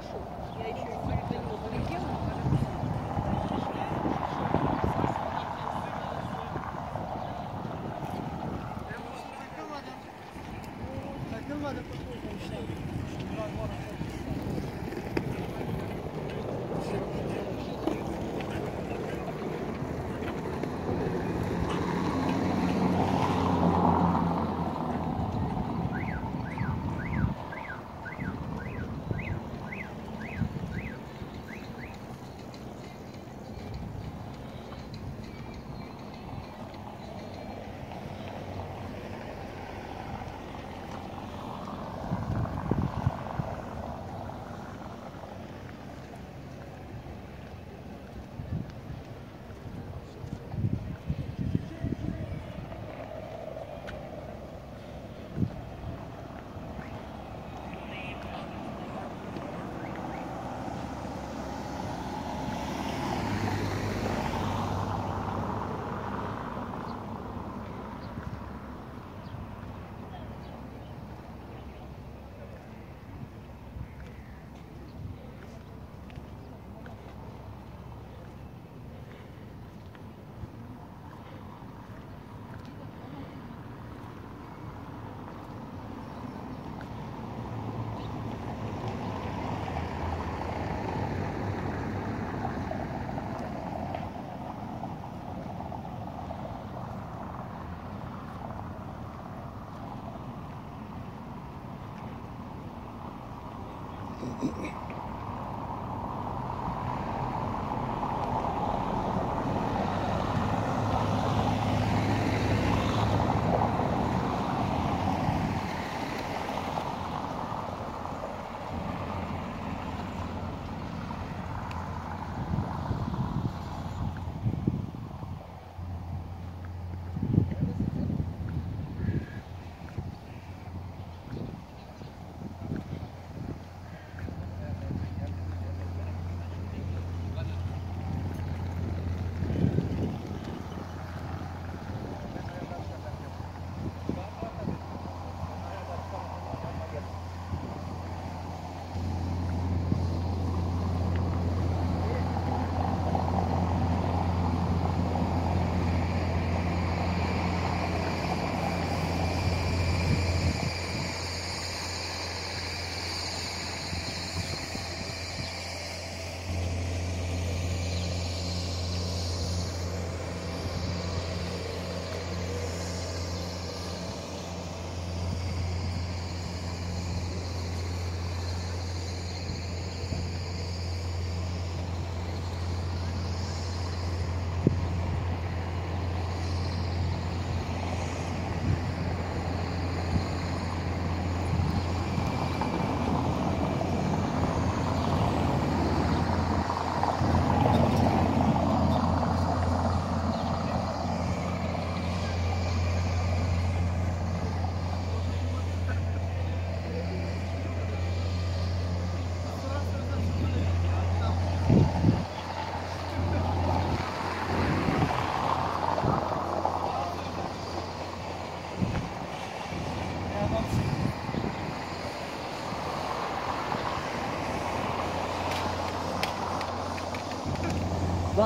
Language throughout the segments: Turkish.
数。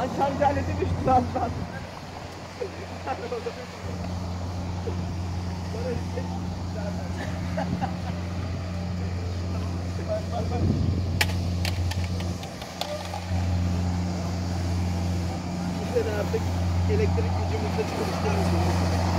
Lan şarj aleti düştü lan lan. Biz de artık elektrik gücümüzle çalıştırırız.